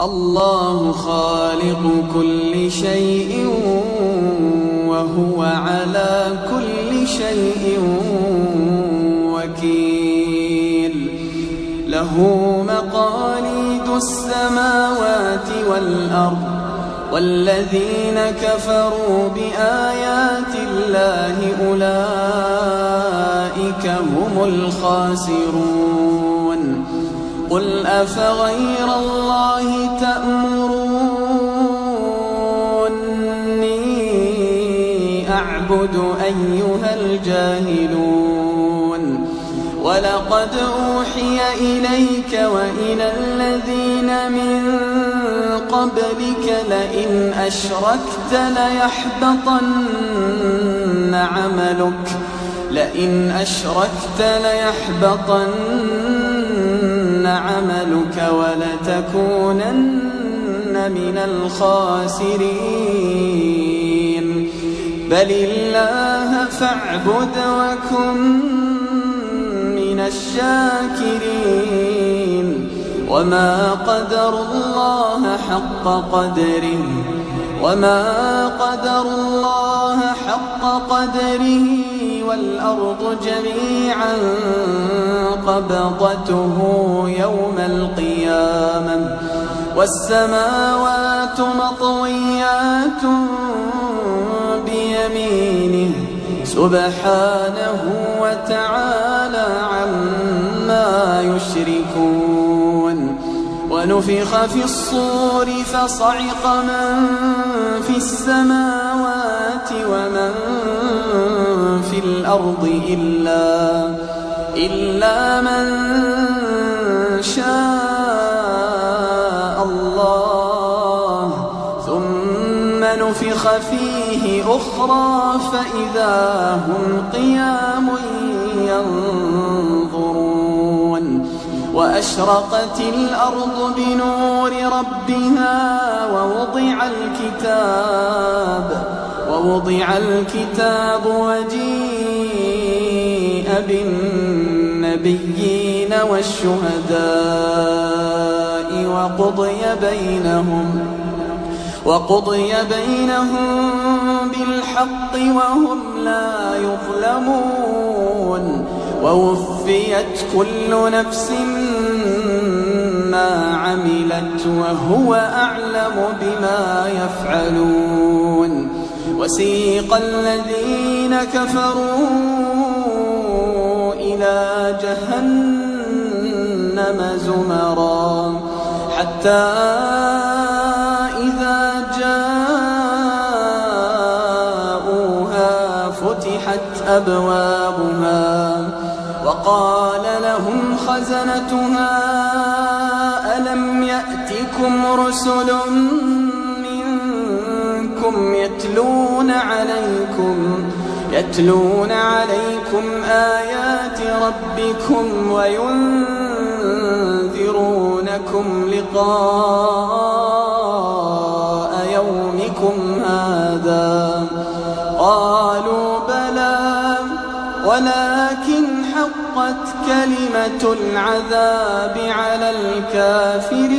الله خالق كل شيء وهو على كل شيء وكيل. له مقاليد السماوات والأرض والذين كفروا بآيات الله أولئك هم الخاسرون. قل أفغير الله تأمروني أعبد أيها الجاهلون ولقد أوحي إليك وإلى الذين من قبلك لئن أشركت ليحبطن عملك لئن أشركت ليحبطن عملك ولتكونن من الخاسرين. بل الله فاعبد وكن من الشاكرين. وما قدر الله حق قدره. وما قدر الله حق قدره. والأرض جميعا قبضته يوم القيامة. والسماوات مطويات بيمينه. سبحانه وتعالى عما يشركون. ونفخ في الصور فصعق من في السماوات ومن في الأرض إلا, إلا من شاء الله. ثم نفخ فيه أخرى فإذا هم قيام ينظرون. وأشرقت الأرض بنور ربها ووضع الكتاب ووضع الكتاب وجيء بالنبيين والشهداء وقضي بينهم وقضي بينهم بالحق وهم لا يظلمون. ووفيت كل نفس ما عملت وهو أعلم بما يفعلون. وسيق الذين كفروا إلى جهنم زمرا. حتى إذا جاءوها فتحت أبوابها. وقال لهم خزنتها ألم يأتكم رسل منكم يتلون عليكم يتلون عليكم آيات ربكم وينذرونكم لقاء يومكم هذا؟ قالوا حقت كلمة العذاب على الكافرين.